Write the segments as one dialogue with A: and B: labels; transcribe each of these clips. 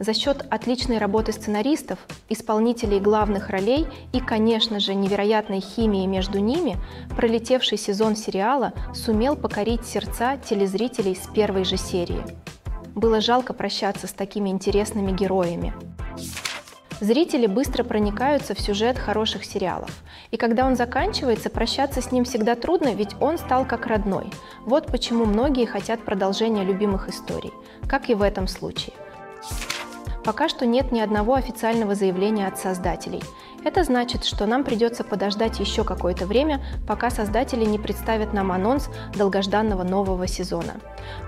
A: За счет отличной работы сценаристов, исполнителей главных ролей и, конечно же, невероятной химии между ними, пролетевший сезон сериала сумел покорить сердца телезрителей с первой же серии. Было жалко прощаться с такими интересными героями. Зрители быстро проникаются в сюжет хороших сериалов. И когда он заканчивается, прощаться с ним всегда трудно, ведь он стал как родной. Вот почему многие хотят продолжения любимых историй, как и в этом случае – Пока что нет ни одного официального заявления от создателей. Это значит, что нам придется подождать еще какое-то время, пока создатели не представят нам анонс долгожданного нового сезона.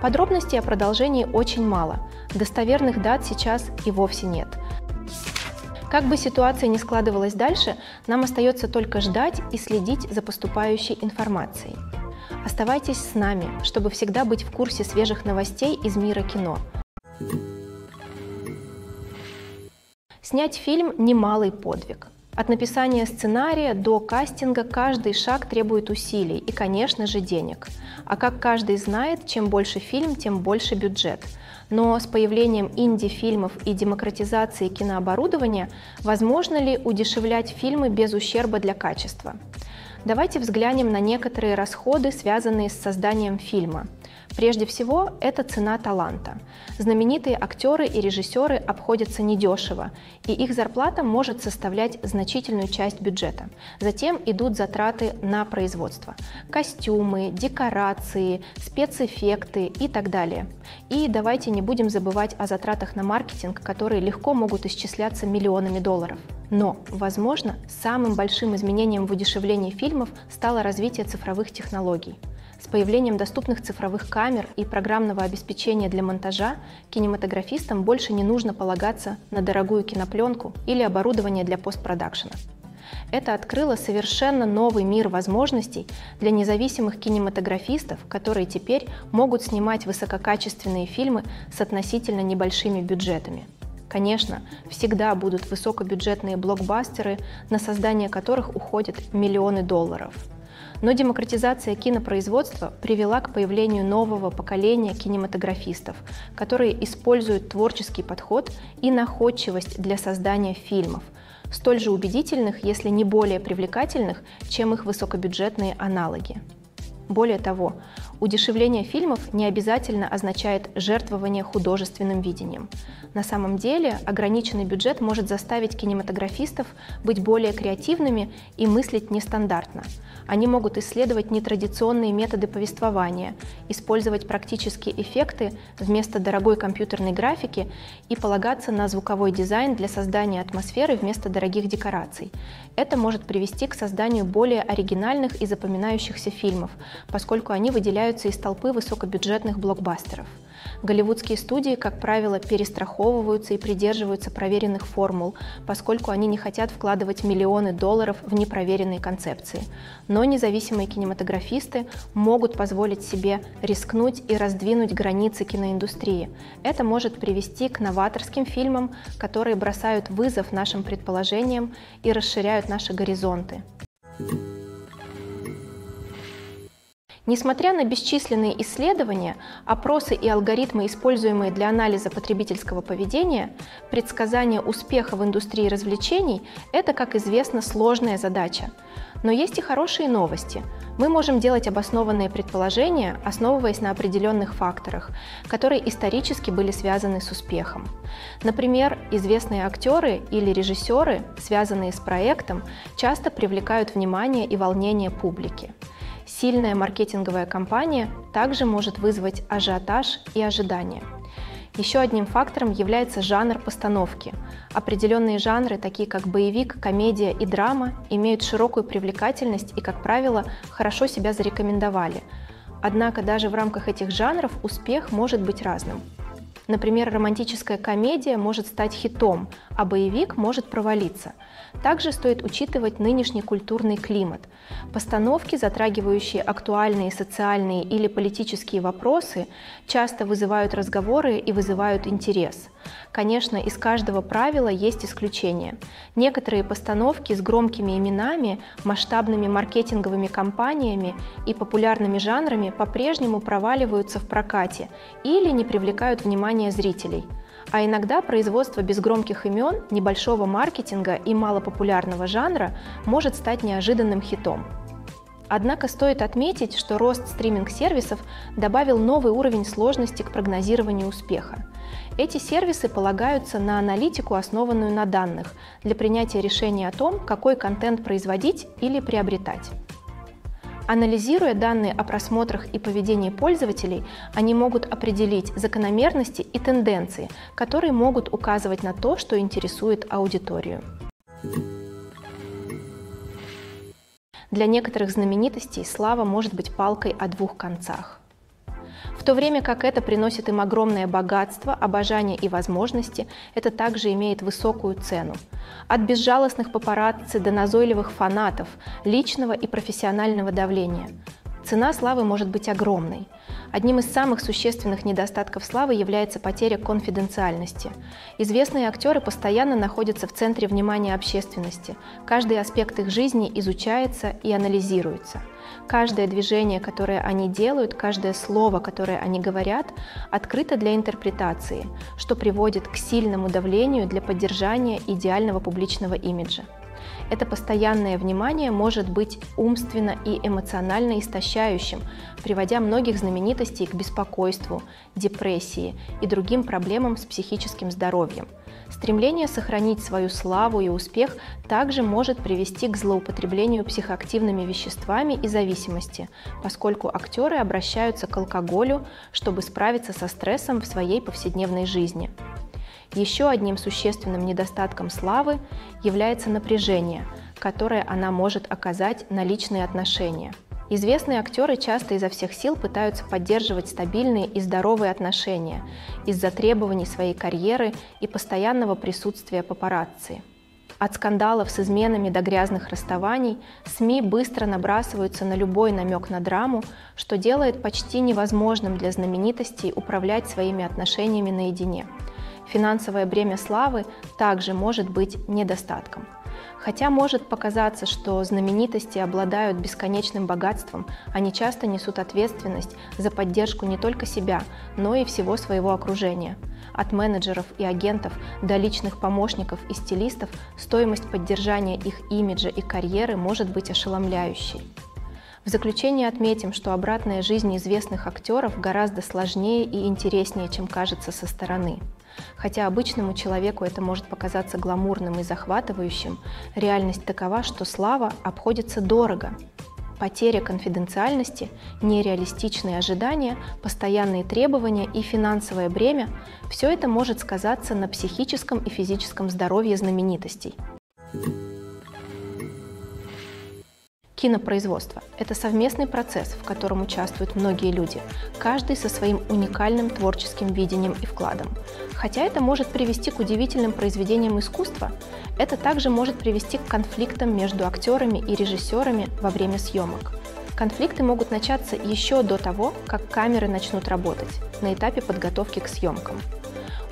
A: Подробностей о продолжении очень мало. Достоверных дат сейчас и вовсе нет. Как бы ситуация ни складывалась дальше, нам остается только ждать и следить за поступающей информацией. Оставайтесь с нами, чтобы всегда быть в курсе свежих новостей из мира кино. Снять фильм – немалый подвиг. От написания сценария до кастинга каждый шаг требует усилий и, конечно же, денег. А как каждый знает, чем больше фильм, тем больше бюджет. Но с появлением инди-фильмов и демократизацией кинооборудования возможно ли удешевлять фильмы без ущерба для качества? Давайте взглянем на некоторые расходы, связанные с созданием фильма – Прежде всего, это цена таланта. Знаменитые актеры и режиссеры обходятся недешево, и их зарплата может составлять значительную часть бюджета. Затем идут затраты на производство. Костюмы, декорации, спецэффекты и так далее. И давайте не будем забывать о затратах на маркетинг, которые легко могут исчисляться миллионами долларов. Но, возможно, самым большим изменением в удешевлении фильмов стало развитие цифровых технологий. С появлением доступных цифровых камер и программного обеспечения для монтажа кинематографистам больше не нужно полагаться на дорогую кинопленку или оборудование для постпродакшена. Это открыло совершенно новый мир возможностей для независимых кинематографистов, которые теперь могут снимать высококачественные фильмы с относительно небольшими бюджетами. Конечно, всегда будут высокобюджетные блокбастеры, на создание которых уходят миллионы долларов – но демократизация кинопроизводства привела к появлению нового поколения кинематографистов, которые используют творческий подход и находчивость для создания фильмов, столь же убедительных, если не более привлекательных, чем их высокобюджетные аналоги. Более того, удешевление фильмов не обязательно означает жертвование художественным видением. На самом деле, ограниченный бюджет может заставить кинематографистов быть более креативными и мыслить нестандартно – они могут исследовать нетрадиционные методы повествования, использовать практические эффекты вместо дорогой компьютерной графики и полагаться на звуковой дизайн для создания атмосферы вместо дорогих декораций. Это может привести к созданию более оригинальных и запоминающихся фильмов, поскольку они выделяются из толпы высокобюджетных блокбастеров. Голливудские студии, как правило, перестраховываются и придерживаются проверенных формул, поскольку они не хотят вкладывать миллионы долларов в непроверенные концепции. Но независимые кинематографисты могут позволить себе рискнуть и раздвинуть границы киноиндустрии. Это может привести к новаторским фильмам, которые бросают вызов нашим предположениям и расширяют наши горизонты. Несмотря на бесчисленные исследования, опросы и алгоритмы, используемые для анализа потребительского поведения, предсказание успеха в индустрии развлечений – это, как известно, сложная задача. Но есть и хорошие новости. Мы можем делать обоснованные предположения, основываясь на определенных факторах, которые исторически были связаны с успехом. Например, известные актеры или режиссеры, связанные с проектом, часто привлекают внимание и волнение публики. Сильная маркетинговая кампания также может вызвать ажиотаж и ожидания. Еще одним фактором является жанр постановки. Определенные жанры, такие как боевик, комедия и драма, имеют широкую привлекательность и, как правило, хорошо себя зарекомендовали. Однако даже в рамках этих жанров успех может быть разным. Например, романтическая комедия может стать хитом, а боевик может провалиться. Также стоит учитывать нынешний культурный климат. Постановки, затрагивающие актуальные социальные или политические вопросы, часто вызывают разговоры и вызывают интерес. Конечно, из каждого правила есть исключения. Некоторые постановки с громкими именами, масштабными маркетинговыми кампаниями и популярными жанрами по-прежнему проваливаются в прокате или не привлекают внимания зрителей. А иногда производство без громких имен, небольшого маркетинга и малопопулярного жанра может стать неожиданным хитом. Однако стоит отметить, что рост стриминг-сервисов добавил новый уровень сложности к прогнозированию успеха. Эти сервисы полагаются на аналитику, основанную на данных, для принятия решения о том, какой контент производить или приобретать. Анализируя данные о просмотрах и поведении пользователей, они могут определить закономерности и тенденции, которые могут указывать на то, что интересует аудиторию. Для некоторых знаменитостей слава может быть палкой о двух концах. В то время как это приносит им огромное богатство, обожание и возможности, это также имеет высокую цену. От безжалостных папарацци до назойливых фанатов, личного и профессионального давления. Цена славы может быть огромной. Одним из самых существенных недостатков славы является потеря конфиденциальности. Известные актеры постоянно находятся в центре внимания общественности. Каждый аспект их жизни изучается и анализируется. Каждое движение, которое они делают, каждое слово, которое они говорят, открыто для интерпретации, что приводит к сильному давлению для поддержания идеального публичного имиджа. Это постоянное внимание может быть умственно и эмоционально истощающим, приводя многих знаменитостей к беспокойству, депрессии и другим проблемам с психическим здоровьем. Стремление сохранить свою славу и успех также может привести к злоупотреблению психоактивными веществами и зависимости, поскольку актеры обращаются к алкоголю, чтобы справиться со стрессом в своей повседневной жизни. Еще одним существенным недостатком славы является напряжение, которое она может оказать на личные отношения. Известные актеры часто изо всех сил пытаются поддерживать стабильные и здоровые отношения из-за требований своей карьеры и постоянного присутствия папарацци. От скандалов с изменами до грязных расставаний СМИ быстро набрасываются на любой намек на драму, что делает почти невозможным для знаменитостей управлять своими отношениями наедине – Финансовое бремя славы также может быть недостатком. Хотя может показаться, что знаменитости обладают бесконечным богатством, они часто несут ответственность за поддержку не только себя, но и всего своего окружения. От менеджеров и агентов до личных помощников и стилистов стоимость поддержания их имиджа и карьеры может быть ошеломляющей. В заключение отметим, что обратная жизнь известных актеров гораздо сложнее и интереснее, чем кажется со стороны. Хотя обычному человеку это может показаться гламурным и захватывающим, реальность такова, что слава обходится дорого. Потеря конфиденциальности, нереалистичные ожидания, постоянные требования и финансовое бремя – все это может сказаться на психическом и физическом здоровье знаменитостей. Кинопроизводство – это совместный процесс, в котором участвуют многие люди, каждый со своим уникальным творческим видением и вкладом. Хотя это может привести к удивительным произведениям искусства, это также может привести к конфликтам между актерами и режиссерами во время съемок. Конфликты могут начаться еще до того, как камеры начнут работать, на этапе подготовки к съемкам.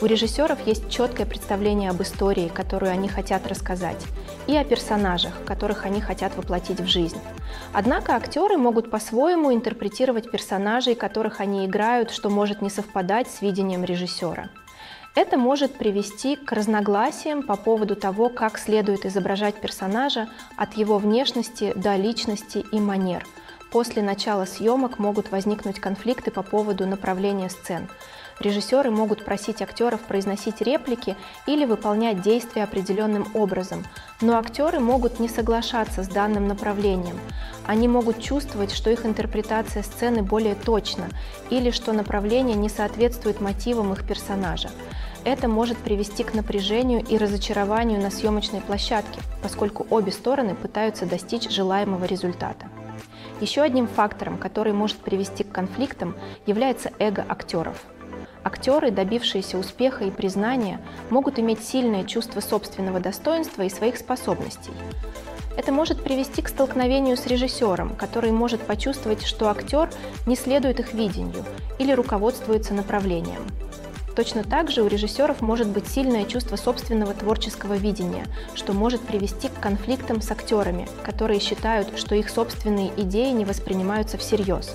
A: У режиссеров есть четкое представление об истории, которую они хотят рассказать, и о персонажах, которых они хотят воплотить в жизнь. Однако актеры могут по-своему интерпретировать персонажей, которых они играют, что может не совпадать с видением режиссера. Это может привести к разногласиям по поводу того, как следует изображать персонажа от его внешности до личности и манер. После начала съемок могут возникнуть конфликты по поводу направления сцен. Режиссеры могут просить актеров произносить реплики или выполнять действия определенным образом, но актеры могут не соглашаться с данным направлением. Они могут чувствовать, что их интерпретация сцены более точна или что направление не соответствует мотивам их персонажа. Это может привести к напряжению и разочарованию на съемочной площадке, поскольку обе стороны пытаются достичь желаемого результата. Еще одним фактором, который может привести к конфликтам, является эго актеров – Актеры, добившиеся успеха и признания, могут иметь сильное чувство собственного достоинства и своих способностей. Это может привести к столкновению с режиссером, который может почувствовать, что актер не следует их видению или руководствуется направлением. Точно так же у режиссеров может быть сильное чувство собственного творческого видения, что может привести к конфликтам с актерами, которые считают, что их собственные идеи не воспринимаются всерьез.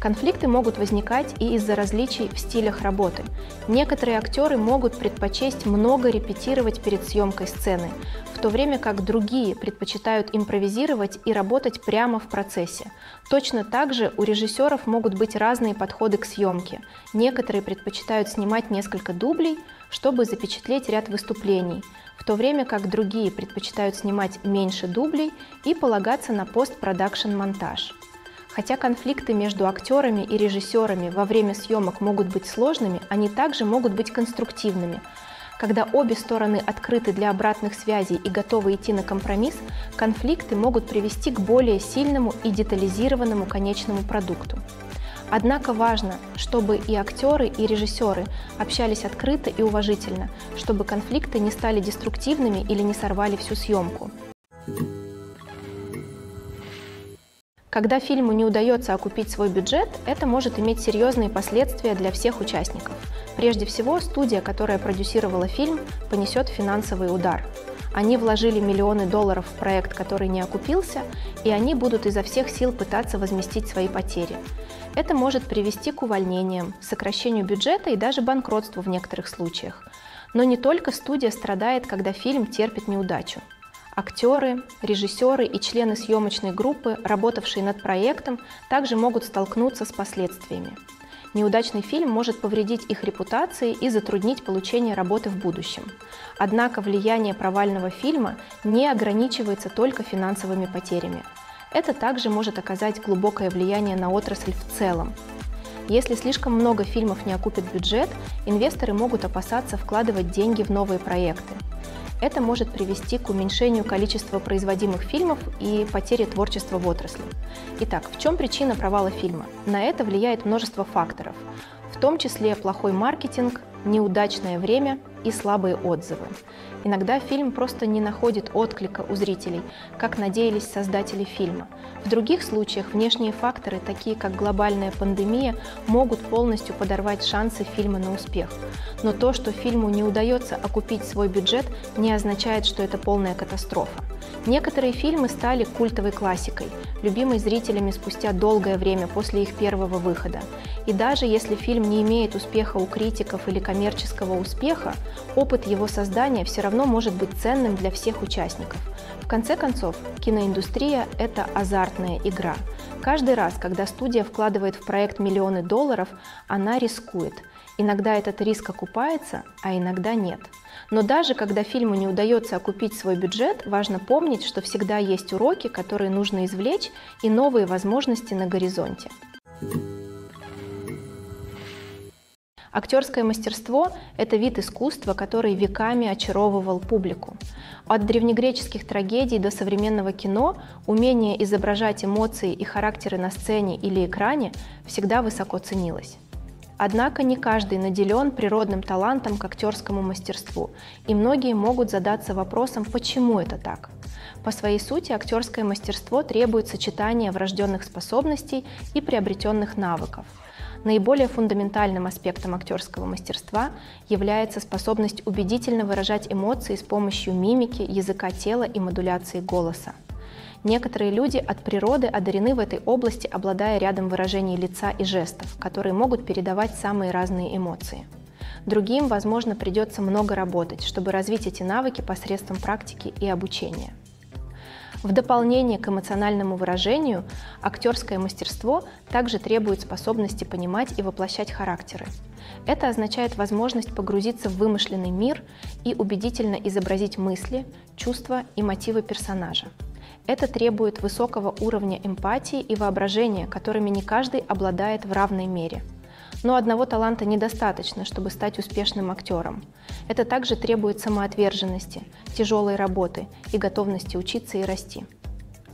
A: Конфликты могут возникать и из-за различий в стилях работы. Некоторые актеры могут предпочесть много репетировать перед съемкой сцены, в то время как другие предпочитают импровизировать и работать прямо в процессе. Точно так же у режиссеров могут быть разные подходы к съемке. Некоторые предпочитают снимать несколько дублей, чтобы запечатлеть ряд выступлений, в то время как другие предпочитают снимать меньше дублей и полагаться на постпродакшн-монтаж. Хотя конфликты между актерами и режиссерами во время съемок могут быть сложными, они также могут быть конструктивными. Когда обе стороны открыты для обратных связей и готовы идти на компромисс, конфликты могут привести к более сильному и детализированному конечному продукту. Однако важно, чтобы и актеры, и режиссеры общались открыто и уважительно, чтобы конфликты не стали деструктивными или не сорвали всю съемку. Когда фильму не удается окупить свой бюджет, это может иметь серьезные последствия для всех участников. Прежде всего, студия, которая продюсировала фильм, понесет финансовый удар. Они вложили миллионы долларов в проект, который не окупился, и они будут изо всех сил пытаться возместить свои потери. Это может привести к увольнениям, сокращению бюджета и даже банкротству в некоторых случаях. Но не только студия страдает, когда фильм терпит неудачу. Актеры, режиссеры и члены съемочной группы, работавшие над проектом, также могут столкнуться с последствиями. Неудачный фильм может повредить их репутации и затруднить получение работы в будущем. Однако влияние провального фильма не ограничивается только финансовыми потерями. Это также может оказать глубокое влияние на отрасль в целом. Если слишком много фильмов не окупит бюджет, инвесторы могут опасаться вкладывать деньги в новые проекты. Это может привести к уменьшению количества производимых фильмов и потере творчества в отрасли. Итак, в чем причина провала фильма? На это влияет множество факторов, в том числе плохой маркетинг, неудачное время и слабые отзывы. Иногда фильм просто не находит отклика у зрителей, как надеялись создатели фильма. В других случаях внешние факторы, такие как глобальная пандемия, могут полностью подорвать шансы фильма на успех. Но то, что фильму не удается окупить свой бюджет, не означает, что это полная катастрофа. Некоторые фильмы стали культовой классикой, любимой зрителями спустя долгое время после их первого выхода. И даже если фильм не имеет успеха у критиков или коммерческого успеха, опыт его создания все равно может быть ценным для всех участников. В конце концов, киноиндустрия – это азартная игра. Каждый раз, когда студия вкладывает в проект миллионы долларов, она рискует. Иногда этот риск окупается, а иногда нет. Но даже когда фильму не удается окупить свой бюджет, важно помнить, что всегда есть уроки, которые нужно извлечь, и новые возможности на горизонте. Актерское мастерство – это вид искусства, который веками очаровывал публику. От древнегреческих трагедий до современного кино умение изображать эмоции и характеры на сцене или экране всегда высоко ценилось. Однако не каждый наделен природным талантом к актерскому мастерству, и многие могут задаться вопросом, почему это так. По своей сути, актерское мастерство требует сочетания врожденных способностей и приобретенных навыков – Наиболее фундаментальным аспектом актерского мастерства является способность убедительно выражать эмоции с помощью мимики, языка тела и модуляции голоса. Некоторые люди от природы одарены в этой области, обладая рядом выражений лица и жестов, которые могут передавать самые разные эмоции. Другим, возможно, придется много работать, чтобы развить эти навыки посредством практики и обучения. В дополнение к эмоциональному выражению, актерское мастерство также требует способности понимать и воплощать характеры. Это означает возможность погрузиться в вымышленный мир и убедительно изобразить мысли, чувства и мотивы персонажа. Это требует высокого уровня эмпатии и воображения, которыми не каждый обладает в равной мере – но одного таланта недостаточно, чтобы стать успешным актером. Это также требует самоотверженности, тяжелой работы и готовности учиться и расти.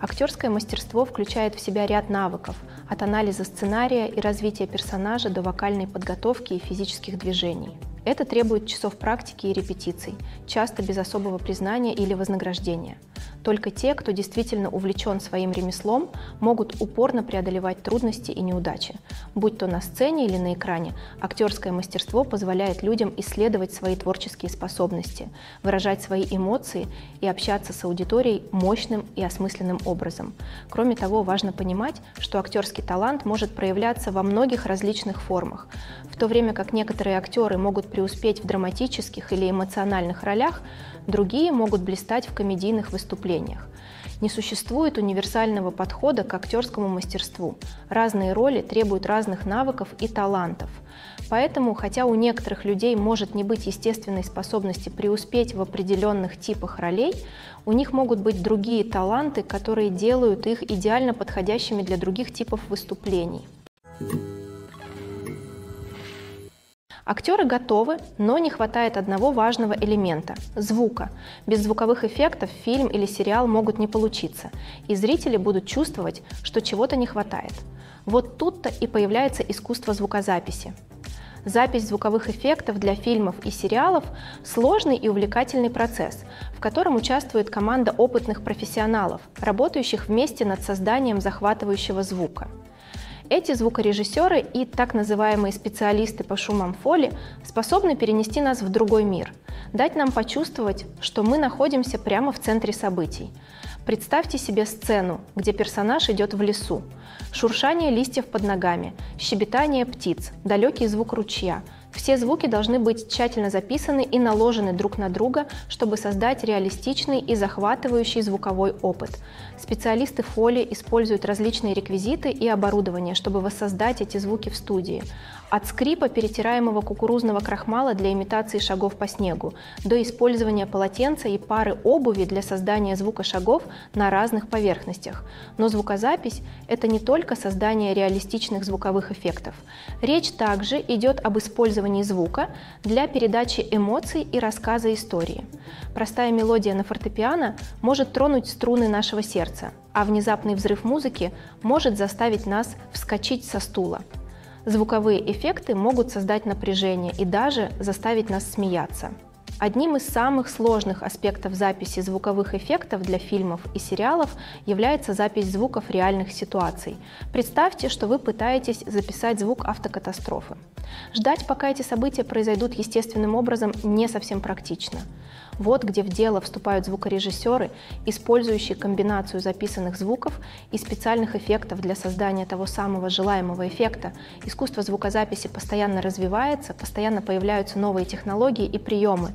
A: Актерское мастерство включает в себя ряд навыков, от анализа сценария и развития персонажа до вокальной подготовки и физических движений. Это требует часов практики и репетиций, часто без особого признания или вознаграждения – Только те, кто действительно увлечен своим ремеслом, могут упорно преодолевать трудности и неудачи. Будь то на сцене или на экране, актерское мастерство позволяет людям исследовать свои творческие способности, выражать свои эмоции и общаться с аудиторией мощным и осмысленным образом. Кроме того, важно понимать, что актерский талант может проявляться во многих различных формах. В то время как некоторые актеры могут преуспеть в драматических или эмоциональных ролях, другие могут блистать в комедийных выступлениях. Не существует универсального подхода к актерскому мастерству. Разные роли требуют разных навыков и талантов. Поэтому, хотя у некоторых людей может не быть естественной способности преуспеть в определенных типах ролей, у них могут быть другие таланты, которые делают их идеально подходящими для других типов выступлений. Актеры готовы, но не хватает одного важного элемента – звука. Без звуковых эффектов фильм или сериал могут не получиться, и зрители будут чувствовать, что чего-то не хватает. Вот тут-то и появляется искусство звукозаписи. Запись звуковых эффектов для фильмов и сериалов – сложный и увлекательный процесс, в котором участвует команда опытных профессионалов, работающих вместе над созданием захватывающего звука – эти звукорежиссеры и так называемые специалисты по шумам фоли способны перенести нас в другой мир, дать нам почувствовать, что мы находимся прямо в центре событий. Представьте себе сцену, где персонаж идет в лесу. Шуршание листьев под ногами, щебетание птиц, далекий звук ручья – все звуки должны быть тщательно записаны и наложены друг на друга, чтобы создать реалистичный и захватывающий звуковой опыт. Специалисты фоли используют различные реквизиты и оборудование, чтобы воссоздать эти звуки в студии. От скрипа перетираемого кукурузного крахмала для имитации шагов по снегу до использования полотенца и пары обуви для создания звука шагов на разных поверхностях. Но звукозапись – это не только создание реалистичных звуковых эффектов. Речь также идет об использовании звука для передачи эмоций и рассказа истории. Простая мелодия на фортепиано может тронуть струны нашего сердца, а внезапный взрыв музыки может заставить нас вскочить со стула. Звуковые эффекты могут создать напряжение и даже заставить нас смеяться. Одним из самых сложных аспектов записи звуковых эффектов для фильмов и сериалов является запись звуков реальных ситуаций. Представьте, что вы пытаетесь записать звук автокатастрофы. Ждать, пока эти события произойдут естественным образом, не совсем практично. Вот где в дело вступают звукорежиссеры, использующие комбинацию записанных звуков и специальных эффектов для создания того самого желаемого эффекта. Искусство звукозаписи постоянно развивается, постоянно появляются новые технологии и приемы.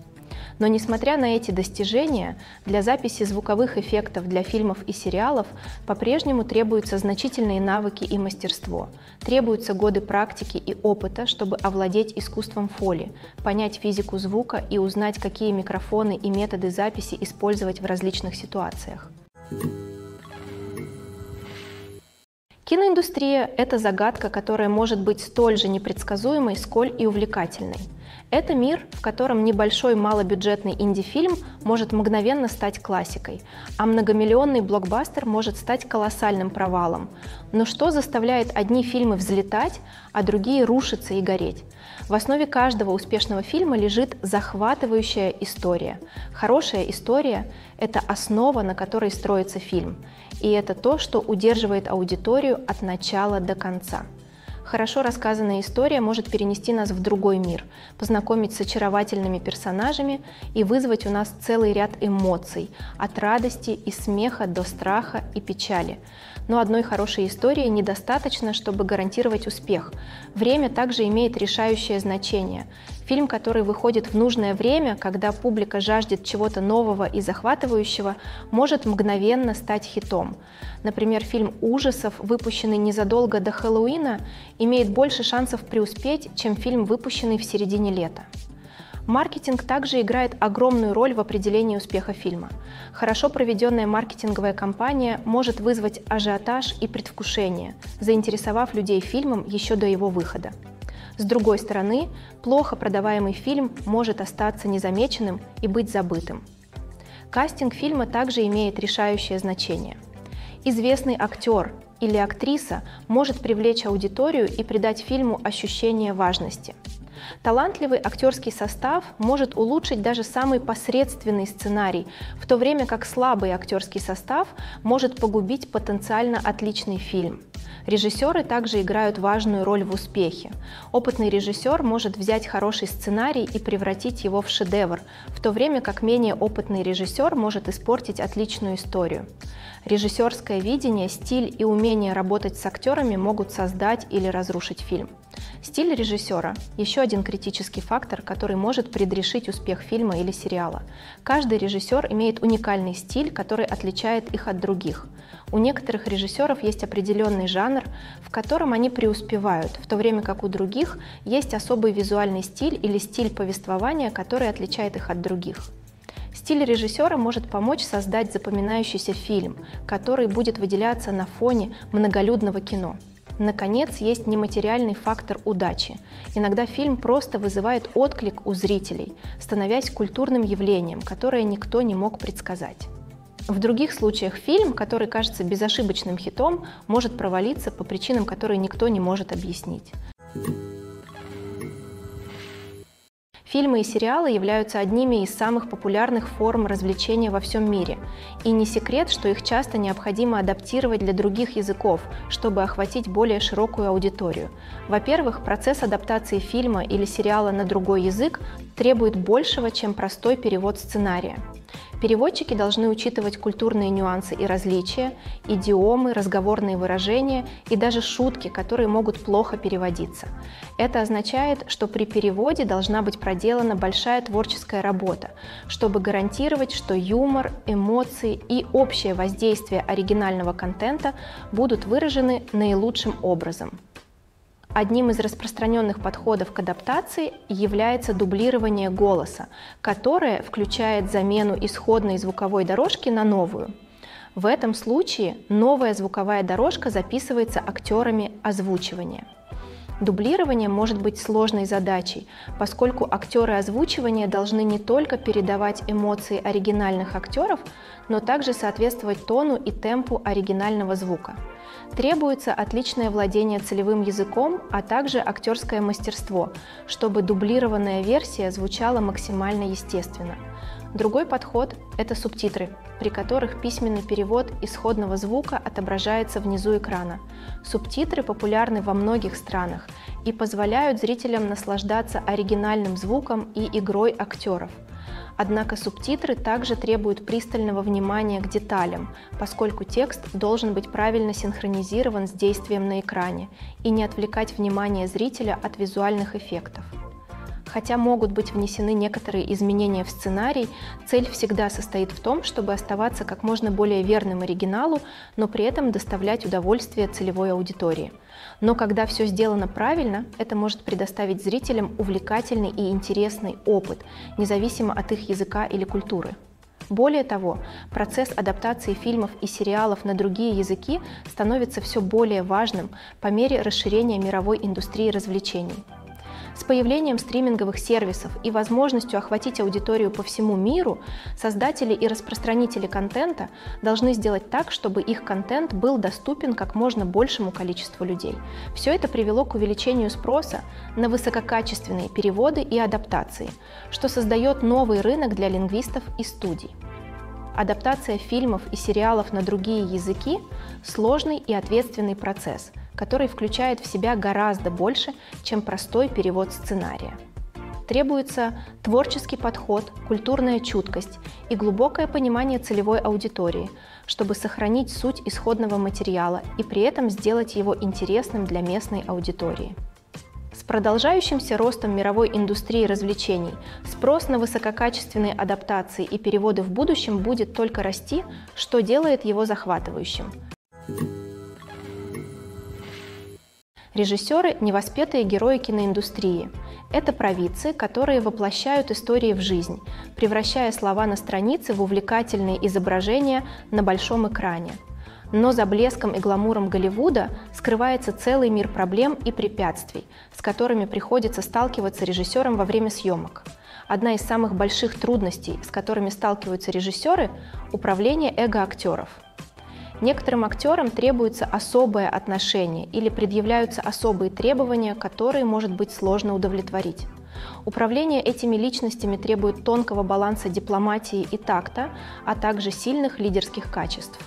A: Но несмотря на эти достижения, для записи звуковых эффектов для фильмов и сериалов по-прежнему требуются значительные навыки и мастерство. Требуются годы практики и опыта, чтобы овладеть искусством фоли, понять физику звука и узнать, какие микрофоны и методы записи использовать в различных ситуациях. Киноиндустрия – это загадка, которая может быть столь же непредсказуемой, сколь и увлекательной – это мир, в котором небольшой малобюджетный инди-фильм может мгновенно стать классикой, а многомиллионный блокбастер может стать колоссальным провалом. Но что заставляет одни фильмы взлетать, а другие рушиться и гореть? В основе каждого успешного фильма лежит захватывающая история. Хорошая история – это основа, на которой строится фильм. И это то, что удерживает аудиторию от начала до конца. Хорошо рассказанная история может перенести нас в другой мир, познакомить с очаровательными персонажами и вызвать у нас целый ряд эмоций, от радости и смеха до страха и печали. Но одной хорошей истории недостаточно, чтобы гарантировать успех. Время также имеет решающее значение. Фильм, который выходит в нужное время, когда публика жаждет чего-то нового и захватывающего, может мгновенно стать хитом. Например, фильм ужасов, выпущенный незадолго до Хэллоуина, имеет больше шансов преуспеть, чем фильм, выпущенный в середине лета. Маркетинг также играет огромную роль в определении успеха фильма. Хорошо проведенная маркетинговая кампания может вызвать ажиотаж и предвкушение, заинтересовав людей фильмом еще до его выхода. С другой стороны, плохо продаваемый фильм может остаться незамеченным и быть забытым. Кастинг фильма также имеет решающее значение. Известный актер или актриса может привлечь аудиторию и придать фильму ощущение важности. Талантливый актерский состав может улучшить даже самый посредственный сценарий, в то время как слабый актерский состав может погубить потенциально отличный фильм. Режиссеры также играют важную роль в успехе. Опытный режиссер может взять хороший сценарий и превратить его в шедевр, в то время как менее опытный режиссер может испортить отличную историю. Режиссерское видение, стиль и умение работать с актерами могут создать или разрушить фильм. Стиль режиссера – еще один критический фактор, который может предрешить успех фильма или сериала. Каждый режиссер имеет уникальный стиль, который отличает их от других. У некоторых режиссеров есть определенный жанр, в котором они преуспевают, в то время как у других есть особый визуальный стиль или стиль повествования, который отличает их от других. Стиль режиссера может помочь создать запоминающийся фильм, который будет выделяться на фоне многолюдного кино. Наконец, есть нематериальный фактор удачи. Иногда фильм просто вызывает отклик у зрителей, становясь культурным явлением, которое никто не мог предсказать. В других случаях фильм, который кажется безошибочным хитом, может провалиться по причинам, которые никто не может объяснить. Фильмы и сериалы являются одними из самых популярных форм развлечения во всем мире. И не секрет, что их часто необходимо адаптировать для других языков, чтобы охватить более широкую аудиторию. Во-первых, процесс адаптации фильма или сериала на другой язык требует большего, чем простой перевод сценария. Переводчики должны учитывать культурные нюансы и различия, идиомы, разговорные выражения и даже шутки, которые могут плохо переводиться. Это означает, что при переводе должна быть проделана большая творческая работа, чтобы гарантировать, что юмор, эмоции и общее воздействие оригинального контента будут выражены наилучшим образом. Одним из распространенных подходов к адаптации является дублирование голоса, которое включает замену исходной звуковой дорожки на новую. В этом случае новая звуковая дорожка записывается актерами озвучивания. Дублирование может быть сложной задачей, поскольку актеры озвучивания должны не только передавать эмоции оригинальных актеров, но также соответствовать тону и темпу оригинального звука. Требуется отличное владение целевым языком, а также актерское мастерство, чтобы дублированная версия звучала максимально естественно. Другой подход – это субтитры, при которых письменный перевод исходного звука отображается внизу экрана. Субтитры популярны во многих странах и позволяют зрителям наслаждаться оригинальным звуком и игрой актеров – Однако субтитры также требуют пристального внимания к деталям, поскольку текст должен быть правильно синхронизирован с действием на экране и не отвлекать внимание зрителя от визуальных эффектов. Хотя могут быть внесены некоторые изменения в сценарий, цель всегда состоит в том, чтобы оставаться как можно более верным оригиналу, но при этом доставлять удовольствие целевой аудитории. Но когда все сделано правильно, это может предоставить зрителям увлекательный и интересный опыт, независимо от их языка или культуры. Более того, процесс адаптации фильмов и сериалов на другие языки становится все более важным по мере расширения мировой индустрии развлечений. С появлением стриминговых сервисов и возможностью охватить аудиторию по всему миру, создатели и распространители контента должны сделать так, чтобы их контент был доступен как можно большему количеству людей. Все это привело к увеличению спроса на высококачественные переводы и адаптации, что создает новый рынок для лингвистов и студий. Адаптация фильмов и сериалов на другие языки – сложный и ответственный процесс – который включает в себя гораздо больше, чем простой перевод сценария. Требуется творческий подход, культурная чуткость и глубокое понимание целевой аудитории, чтобы сохранить суть исходного материала и при этом сделать его интересным для местной аудитории. С продолжающимся ростом мировой индустрии развлечений спрос на высококачественные адаптации и переводы в будущем будет только расти, что делает его захватывающим. Режиссеры – невоспетые герои киноиндустрии. Это провидцы, которые воплощают истории в жизнь, превращая слова на странице в увлекательные изображения на большом экране. Но за блеском и гламуром Голливуда скрывается целый мир проблем и препятствий, с которыми приходится сталкиваться режиссерам во время съемок. Одна из самых больших трудностей, с которыми сталкиваются режиссеры – управление эго актеров – Некоторым актерам требуется особое отношение или предъявляются особые требования, которые может быть сложно удовлетворить. Управление этими личностями требует тонкого баланса дипломатии и такта, а также сильных лидерских качеств.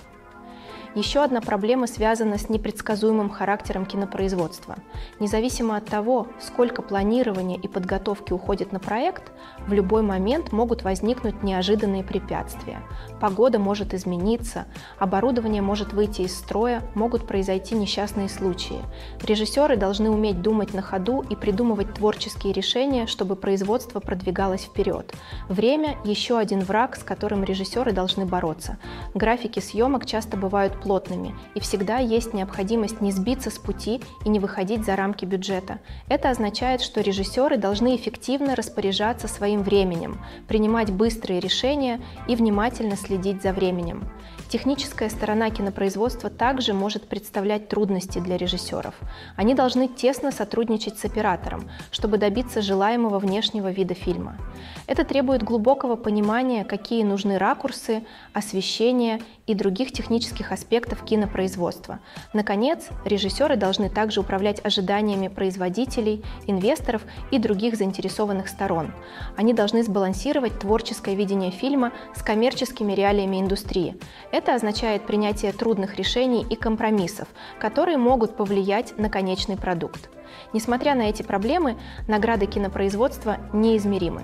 A: Еще одна проблема связана с непредсказуемым характером кинопроизводства. Независимо от того, сколько планирования и подготовки уходит на проект, в любой момент могут возникнуть неожиданные препятствия. Погода может измениться, оборудование может выйти из строя, могут произойти несчастные случаи. Режиссеры должны уметь думать на ходу и придумывать творческие решения, чтобы производство продвигалось вперед. Время – еще один враг, с которым режиссеры должны бороться. Графики съемок часто бывают плотными, и всегда есть необходимость не сбиться с пути и не выходить за рамки бюджета. Это означает, что режиссеры должны эффективно распоряжаться своим временем, принимать быстрые решения и внимательно следить за временем. Техническая сторона кинопроизводства также может представлять трудности для режиссеров. Они должны тесно сотрудничать с оператором, чтобы добиться желаемого внешнего вида фильма. Это требует глубокого понимания, какие нужны ракурсы, освещение и других технических аспектов кинопроизводства. Наконец, режиссеры должны также управлять ожиданиями производителей, инвесторов и других заинтересованных сторон. Они должны сбалансировать творческое видение фильма с коммерческими реалиями индустрии. Это означает принятие трудных решений и компромиссов, которые могут повлиять на конечный продукт. Несмотря на эти проблемы, награды кинопроизводства неизмеримы.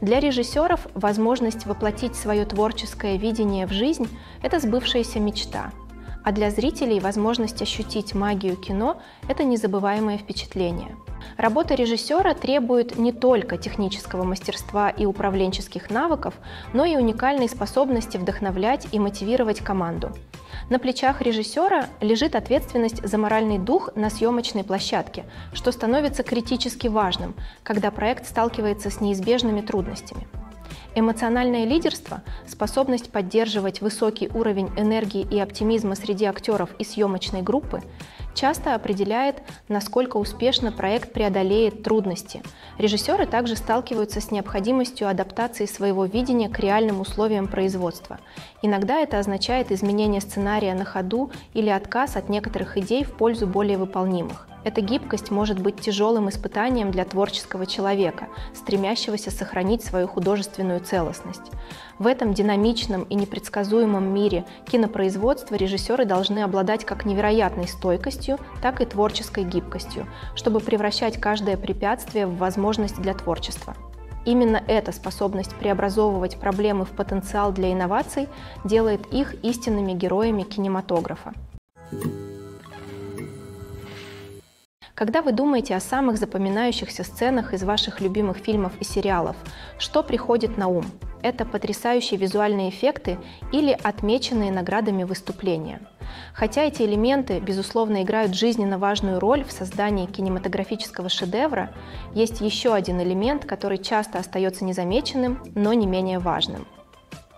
A: Для режиссеров возможность воплотить свое творческое видение в жизнь – это сбывшаяся мечта. А для зрителей возможность ощутить магию кино – это незабываемое впечатление. Работа режиссера требует не только технического мастерства и управленческих навыков, но и уникальной способности вдохновлять и мотивировать команду. На плечах режиссера лежит ответственность за моральный дух на съемочной площадке, что становится критически важным, когда проект сталкивается с неизбежными трудностями. Эмоциональное лидерство, способность поддерживать высокий уровень энергии и оптимизма среди актеров и съемочной группы часто определяет, насколько успешно проект преодолеет трудности. Режиссеры также сталкиваются с необходимостью адаптации своего видения к реальным условиям производства. Иногда это означает изменение сценария на ходу или отказ от некоторых идей в пользу более выполнимых. Эта гибкость может быть тяжелым испытанием для творческого человека, стремящегося сохранить свою художественную целостность. В этом динамичном и непредсказуемом мире кинопроизводства режиссеры должны обладать как невероятной стойкостью, так и творческой гибкостью, чтобы превращать каждое препятствие в возможность для творчества. Именно эта способность преобразовывать проблемы в потенциал для инноваций делает их истинными героями кинематографа. Когда вы думаете о самых запоминающихся сценах из ваших любимых фильмов и сериалов, что приходит на ум? Это потрясающие визуальные эффекты или отмеченные наградами выступления. Хотя эти элементы, безусловно, играют жизненно важную роль в создании кинематографического шедевра, есть еще один элемент, который часто остается незамеченным, но не менее важным.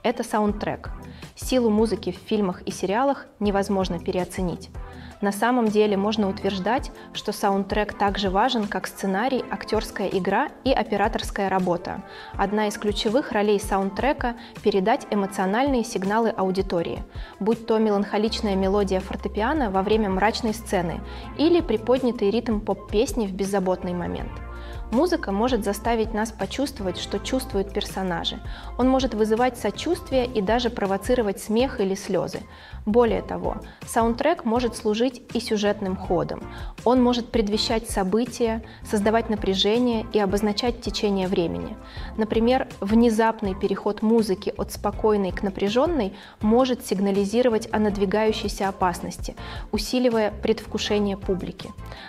A: Это саундтрек. Силу музыки в фильмах и сериалах невозможно переоценить. На самом деле можно утверждать, что саундтрек также важен, как сценарий, актерская игра и операторская работа. Одна из ключевых ролей саундтрека – передать эмоциональные сигналы аудитории, будь то меланхоличная мелодия фортепиано во время мрачной сцены или приподнятый ритм поп-песни в беззаботный момент – Музыка может заставить нас почувствовать, что чувствуют персонажи. Он может вызывать сочувствие и даже провоцировать смех или слезы. Более того, саундтрек может служить и сюжетным ходом. Он может предвещать события, создавать напряжение и обозначать течение времени. Например, внезапный переход музыки от спокойной к напряженной может сигнализировать о надвигающейся опасности, усиливая предвкушение публики.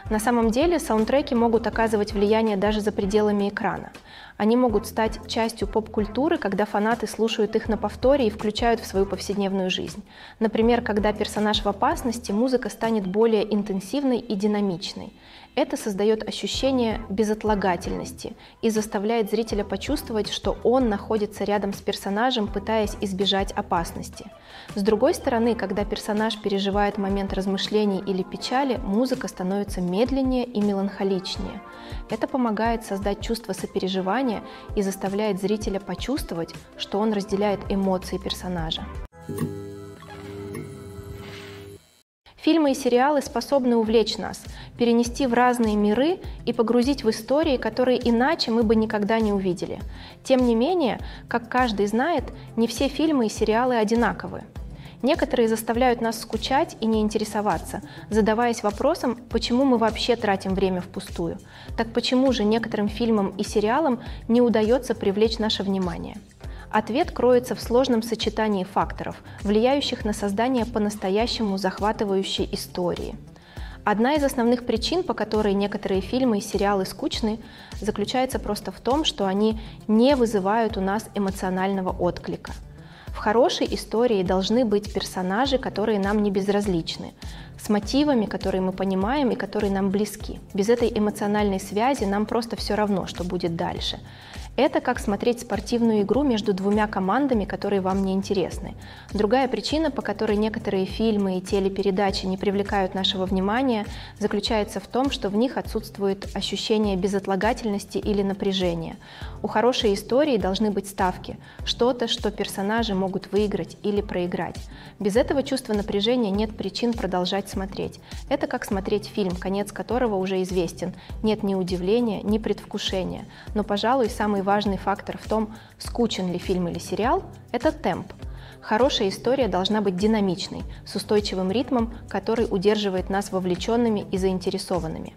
A: На самом деле саундтреки могут оказывать влияние даже за пределами экрана. Они могут стать частью поп-культуры, когда фанаты слушают их на повторе и включают в свою повседневную жизнь. Например, когда персонаж в опасности, музыка станет более интенсивной и динамичной. Это создает ощущение безотлагательности и заставляет зрителя почувствовать, что он находится рядом с персонажем, пытаясь избежать опасности. С другой стороны, когда персонаж переживает момент размышлений или печали, музыка становится медленнее и меланхоличнее. Это помогает создать чувство сопереживания и заставляет зрителя почувствовать, что он разделяет эмоции персонажа. Фильмы и сериалы способны увлечь нас, перенести в разные миры и погрузить в истории, которые иначе мы бы никогда не увидели. Тем не менее, как каждый знает, не все фильмы и сериалы одинаковы. Некоторые заставляют нас скучать и не интересоваться, задаваясь вопросом, почему мы вообще тратим время впустую. Так почему же некоторым фильмам и сериалам не удается привлечь наше внимание? Ответ кроется в сложном сочетании факторов, влияющих на создание по-настоящему захватывающей истории. Одна из основных причин, по которой некоторые фильмы и сериалы скучны, заключается просто в том, что они не вызывают у нас эмоционального отклика. В хорошей истории должны быть персонажи, которые нам не безразличны, с мотивами, которые мы понимаем и которые нам близки. Без этой эмоциональной связи нам просто все равно, что будет дальше. Это как смотреть спортивную игру между двумя командами, которые вам не интересны. Другая причина, по которой некоторые фильмы и телепередачи не привлекают нашего внимания, заключается в том, что в них отсутствует ощущение безотлагательности или напряжения. У хорошей истории должны быть ставки, что-то, что персонажи могут выиграть или проиграть. Без этого чувства напряжения нет причин продолжать смотреть. Это как смотреть фильм, конец которого уже известен. Нет ни удивления, ни предвкушения. Но, пожалуй, самый важный фактор в том, скучен ли фильм или сериал, это темп. Хорошая история должна быть динамичной, с устойчивым ритмом, который удерживает нас вовлеченными и заинтересованными.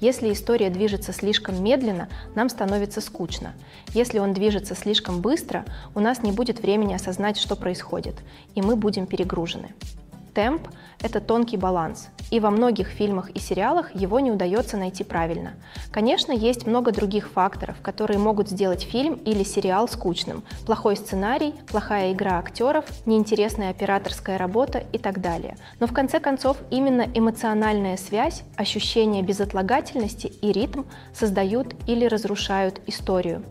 A: Если история движется слишком медленно, нам становится скучно. Если он движется слишком быстро, у нас не будет времени осознать, что происходит, и мы будем перегружены. Темп – это тонкий баланс, и во многих фильмах и сериалах его не удается найти правильно. Конечно, есть много других факторов, которые могут сделать фильм или сериал скучным. Плохой сценарий, плохая игра актеров, неинтересная операторская работа и так далее. Но в конце концов именно эмоциональная связь, ощущение безотлагательности и ритм создают или разрушают историю.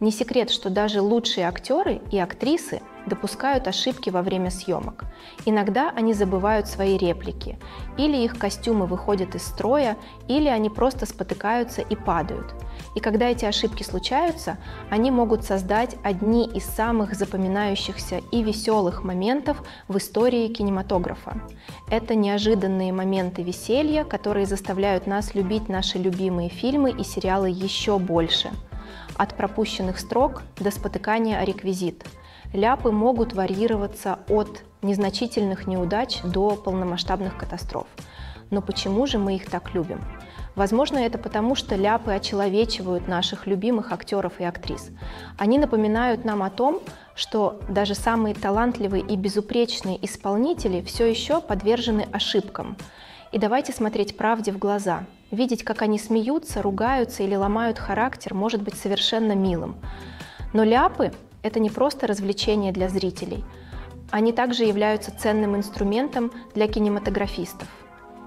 A: Не секрет, что даже лучшие актеры и актрисы допускают ошибки во время съемок. Иногда они забывают свои реплики, или их костюмы выходят из строя, или они просто спотыкаются и падают. И когда эти ошибки случаются, они могут создать одни из самых запоминающихся и веселых моментов в истории кинематографа. Это неожиданные моменты веселья, которые заставляют нас любить наши любимые фильмы и сериалы еще больше. От пропущенных строк до спотыкания о реквизит – ляпы могут варьироваться от незначительных неудач до полномасштабных катастроф. Но почему же мы их так любим? Возможно, это потому, что ляпы очеловечивают наших любимых актеров и актрис. Они напоминают нам о том, что даже самые талантливые и безупречные исполнители все еще подвержены ошибкам. И давайте смотреть правде в глаза. Видеть, как они смеются, ругаются или ломают характер, может быть совершенно милым. Но ляпы это не просто развлечение для зрителей. Они также являются ценным инструментом для кинематографистов.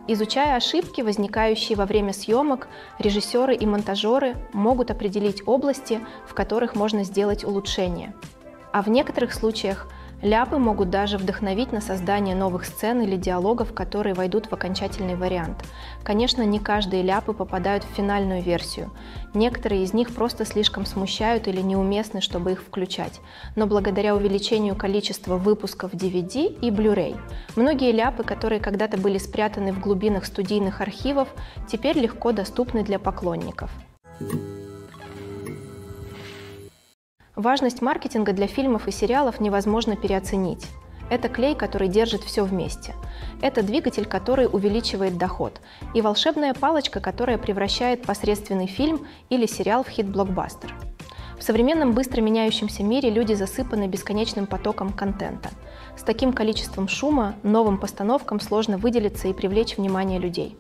A: Изучая ошибки, возникающие во время съемок, режиссеры и монтажеры могут определить области, в которых можно сделать улучшения. А в некоторых случаях Ляпы могут даже вдохновить на создание новых сцен или диалогов, которые войдут в окончательный вариант. Конечно, не каждые ляпы попадают в финальную версию. Некоторые из них просто слишком смущают или неуместны, чтобы их включать. Но благодаря увеличению количества выпусков DVD и Blu-ray, многие ляпы, которые когда-то были спрятаны в глубинах студийных архивов, теперь легко доступны для поклонников. Важность маркетинга для фильмов и сериалов невозможно переоценить. Это клей, который держит все вместе. Это двигатель, который увеличивает доход. И волшебная палочка, которая превращает посредственный фильм или сериал в хит-блокбастер. В современном быстро меняющемся мире люди засыпаны бесконечным потоком контента. С таким количеством шума новым постановкам сложно выделиться и привлечь внимание людей.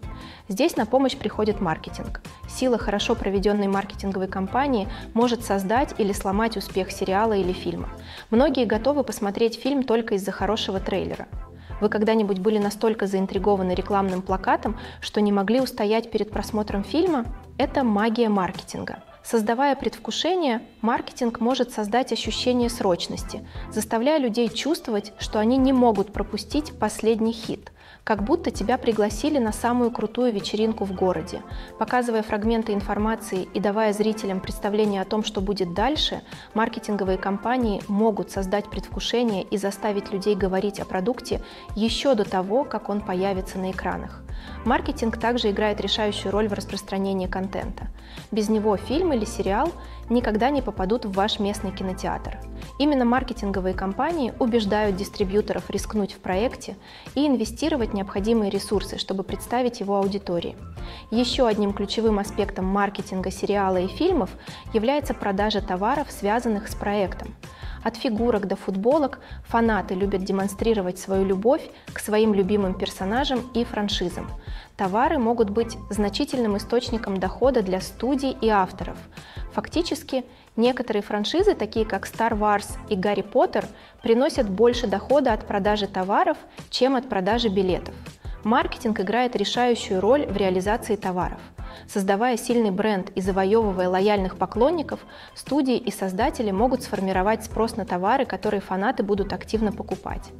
A: Здесь на помощь приходит маркетинг. Сила хорошо проведенной маркетинговой кампании может создать или сломать успех сериала или фильма. Многие готовы посмотреть фильм только из-за хорошего трейлера. Вы когда-нибудь были настолько заинтригованы рекламным плакатом, что не могли устоять перед просмотром фильма? Это магия маркетинга – Создавая предвкушение, маркетинг может создать ощущение срочности, заставляя людей чувствовать, что они не могут пропустить последний хит, как будто тебя пригласили на самую крутую вечеринку в городе. Показывая фрагменты информации и давая зрителям представление о том, что будет дальше, маркетинговые компании могут создать предвкушение и заставить людей говорить о продукте еще до того, как он появится на экранах. Маркетинг также играет решающую роль в распространении контента. Без него фильм или сериал никогда не попадут в ваш местный кинотеатр. Именно маркетинговые компании убеждают дистрибьюторов рискнуть в проекте и инвестировать необходимые ресурсы, чтобы представить его аудитории. Еще одним ключевым аспектом маркетинга сериала и фильмов является продажа товаров, связанных с проектом. От фигурок до футболок фанаты любят демонстрировать свою любовь к своим любимым персонажам и франшизам. Товары могут быть значительным источником дохода для студий и авторов. Фактически, некоторые франшизы, такие как Star Wars и Гарри Поттер, приносят больше дохода от продажи товаров, чем от продажи билетов. Маркетинг играет решающую роль в реализации товаров. Создавая сильный бренд и завоевывая лояльных поклонников, студии и создатели могут сформировать спрос на товары, которые фанаты будут активно покупать.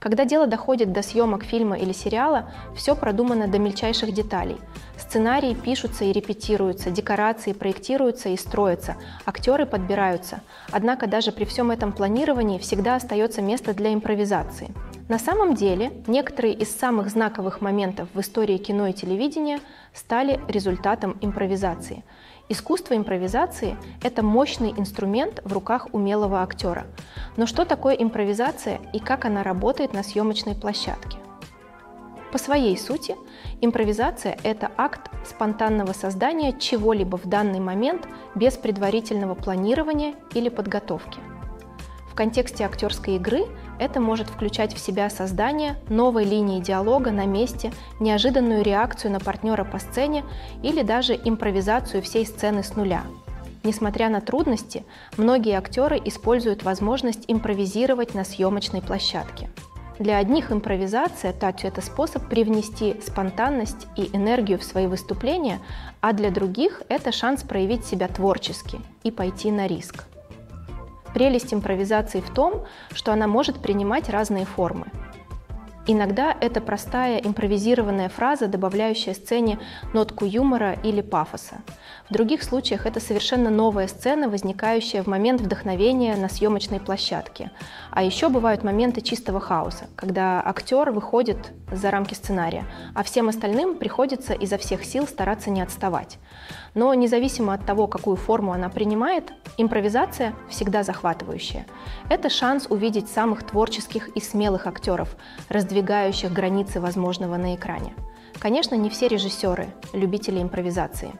A: Когда дело доходит до съемок фильма или сериала, все продумано до мельчайших деталей. Сценарии пишутся и репетируются, декорации проектируются и строятся, актеры подбираются. Однако даже при всем этом планировании всегда остается место для импровизации. На самом деле, некоторые из самых знаковых моментов в истории кино и телевидения стали результатом импровизации – Искусство импровизации – это мощный инструмент в руках умелого актера. Но что такое импровизация и как она работает на съемочной площадке? По своей сути, импровизация – это акт спонтанного создания чего-либо в данный момент без предварительного планирования или подготовки. В контексте актерской игры это может включать в себя создание новой линии диалога на месте, неожиданную реакцию на партнера по сцене или даже импровизацию всей сцены с нуля. Несмотря на трудности, многие актеры используют возможность импровизировать на съемочной площадке. Для одних импровизация – это способ привнести спонтанность и энергию в свои выступления, а для других это шанс проявить себя творчески и пойти на риск. Прелесть импровизации в том, что она может принимать разные формы. Иногда это простая импровизированная фраза, добавляющая сцене нотку юмора или пафоса. В других случаях это совершенно новая сцена, возникающая в момент вдохновения на съемочной площадке. А еще бывают моменты чистого хаоса, когда актер выходит за рамки сценария, а всем остальным приходится изо всех сил стараться не отставать. Но независимо от того, какую форму она принимает, импровизация всегда захватывающая. Это шанс увидеть самых творческих и смелых актеров, раздвигающих границы возможного на экране. Конечно, не все режиссеры – любители импровизации.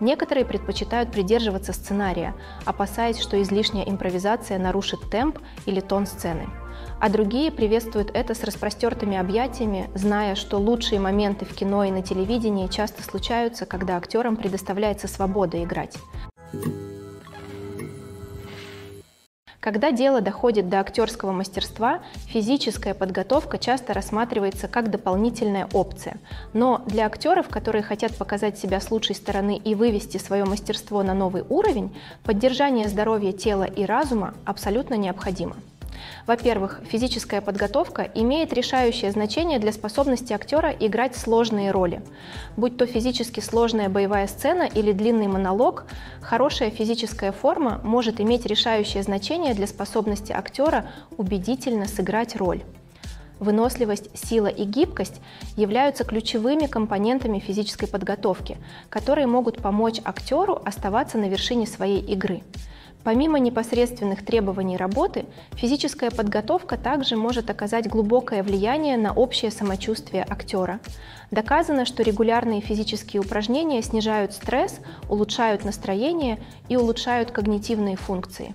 A: Некоторые предпочитают придерживаться сценария, опасаясь, что излишняя импровизация нарушит темп или тон сцены. А другие приветствуют это с распростертыми объятиями, зная, что лучшие моменты в кино и на телевидении часто случаются, когда актерам предоставляется свобода играть. Когда дело доходит до актерского мастерства, физическая подготовка часто рассматривается как дополнительная опция. Но для актеров, которые хотят показать себя с лучшей стороны и вывести свое мастерство на новый уровень, поддержание здоровья тела и разума абсолютно необходимо. Во-первых, физическая подготовка имеет решающее значение для способности актера играть сложные роли. Будь то физически сложная боевая сцена или длинный монолог, хорошая физическая форма может иметь решающее значение для способности актера убедительно сыграть роль. Выносливость, сила и гибкость являются ключевыми компонентами физической подготовки, которые могут помочь актеру оставаться на вершине своей игры. Помимо непосредственных требований работы, физическая подготовка также может оказать глубокое влияние на общее самочувствие актера. Доказано, что регулярные физические упражнения снижают стресс, улучшают настроение и улучшают когнитивные функции.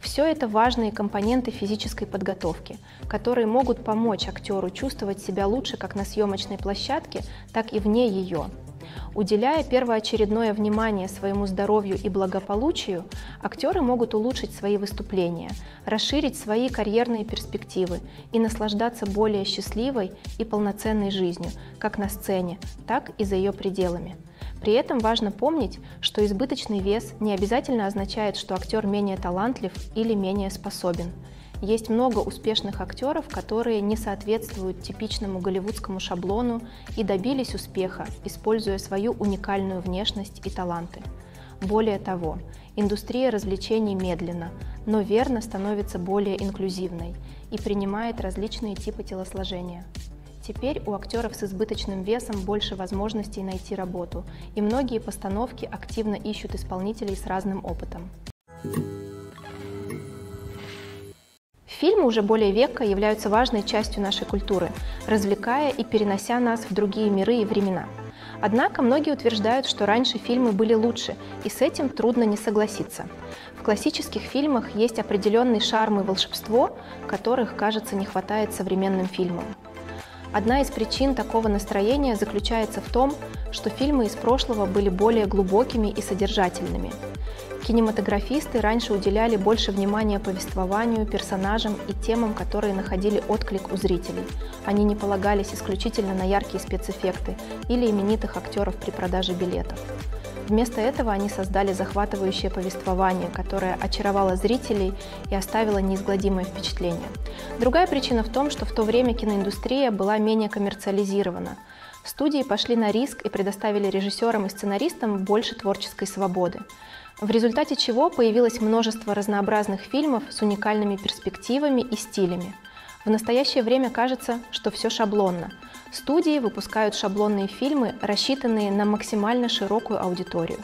A: все это важные компоненты физической подготовки, которые могут помочь актеру чувствовать себя лучше как на съемочной площадке, так и вне ее. Уделяя первоочередное внимание своему здоровью и благополучию, актеры могут улучшить свои выступления, расширить свои карьерные перспективы и наслаждаться более счастливой и полноценной жизнью, как на сцене, так и за ее пределами. При этом важно помнить, что избыточный вес не обязательно означает, что актер менее талантлив или менее способен. Есть много успешных актеров, которые не соответствуют типичному голливудскому шаблону и добились успеха, используя свою уникальную внешность и таланты. Более того, индустрия развлечений медленно, но верно становится более инклюзивной и принимает различные типы телосложения. Теперь у актеров с избыточным весом больше возможностей найти работу, и многие постановки активно ищут исполнителей с разным опытом. Фильмы уже более века являются важной частью нашей культуры, развлекая и перенося нас в другие миры и времена. Однако многие утверждают, что раньше фильмы были лучше, и с этим трудно не согласиться. В классических фильмах есть определенный шарм и волшебство, которых, кажется, не хватает современным фильмам. Одна из причин такого настроения заключается в том, что фильмы из прошлого были более глубокими и содержательными. Кинематографисты раньше уделяли больше внимания повествованию, персонажам и темам, которые находили отклик у зрителей. Они не полагались исключительно на яркие спецэффекты или именитых актеров при продаже билетов. Вместо этого они создали захватывающее повествование, которое очаровало зрителей и оставило неизгладимое впечатление. Другая причина в том, что в то время киноиндустрия была менее коммерциализирована. Студии пошли на риск и предоставили режиссерам и сценаристам больше творческой свободы в результате чего появилось множество разнообразных фильмов с уникальными перспективами и стилями. В настоящее время кажется, что все шаблонно. Студии выпускают шаблонные фильмы, рассчитанные на максимально широкую аудиторию.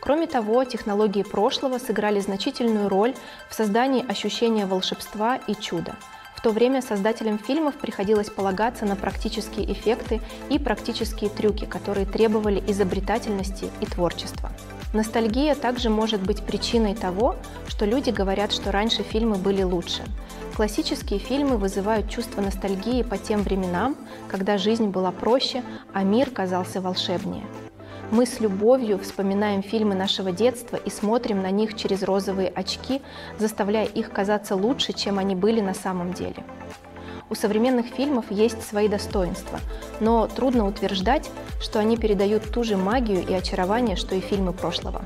A: Кроме того, технологии прошлого сыграли значительную роль в создании ощущения волшебства и чуда. В то время создателям фильмов приходилось полагаться на практические эффекты и практические трюки, которые требовали изобретательности и творчества. Ностальгия также может быть причиной того, что люди говорят, что раньше фильмы были лучше. Классические фильмы вызывают чувство ностальгии по тем временам, когда жизнь была проще, а мир казался волшебнее. Мы с любовью вспоминаем фильмы нашего детства и смотрим на них через розовые очки, заставляя их казаться лучше, чем они были на самом деле. У современных фильмов есть свои достоинства, но трудно утверждать, что они передают ту же магию и очарование, что и фильмы прошлого.